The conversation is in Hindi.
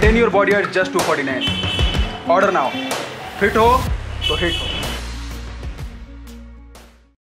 For year just two forty nine order now fit हो तो हिट हो.